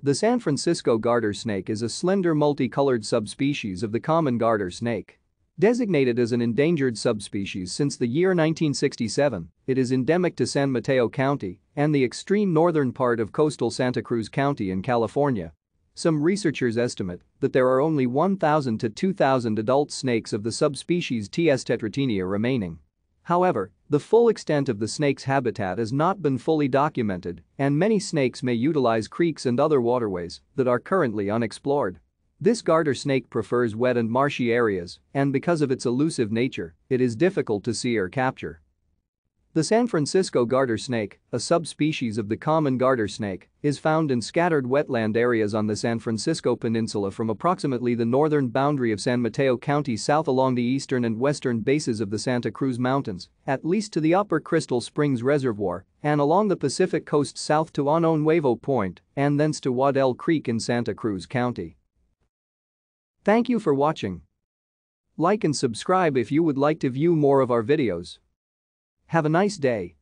The San Francisco garter snake is a slender multicolored subspecies of the common garter snake. Designated as an endangered subspecies since the year 1967, it is endemic to San Mateo County and the extreme northern part of coastal Santa Cruz County in California. Some researchers estimate that there are only 1,000 to 2,000 adult snakes of the subspecies Ts tetrataenia remaining. However, the full extent of the snake's habitat has not been fully documented, and many snakes may utilize creeks and other waterways that are currently unexplored. This garter snake prefers wet and marshy areas, and because of its elusive nature, it is difficult to see or capture. The San Francisco garter snake, a subspecies of the common garter snake, is found in scattered wetland areas on the San Francisco Peninsula from approximately the northern boundary of San Mateo County south along the eastern and western bases of the Santa Cruz Mountains, at least to the upper Crystal Springs Reservoir, and along the Pacific coast south to Ano Nuevo Point, and thence to Waddell Creek in Santa Cruz County. Thank you for watching. Like and subscribe if you would like to view more of our videos. Have a nice day.